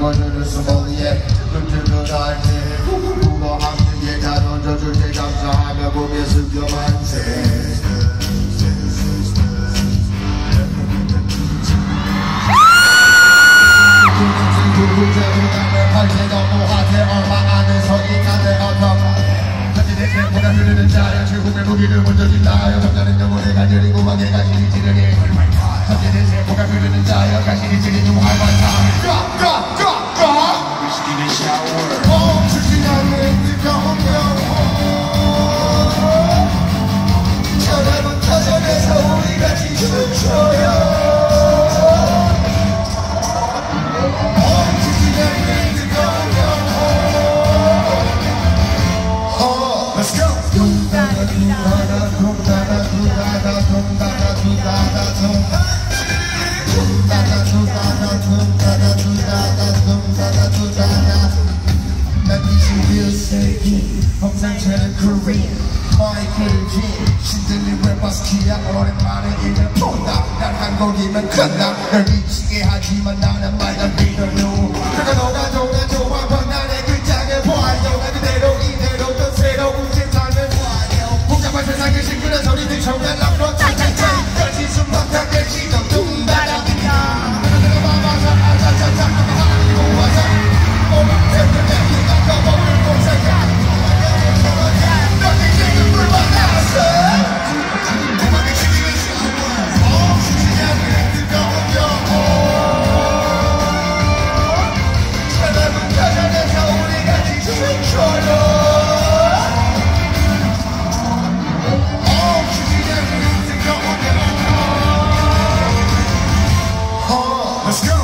머리를 수목리에 눈뜨듯 알지 무거 앞뒤에 다 던져줄 때 감사하며 보며 슬겨만 새 무기를 건져진다 하여 남자는 영혼의 간절이고 마개가 지리지르니 자신의 생보다 흐르는 자여 가시리 지리는 활발타 마이클 진 신들리 웨바스키야? 오랜만에 이를 본다. 난 한국이면 큰다. 널 미치게 하지만 나는 Let's go.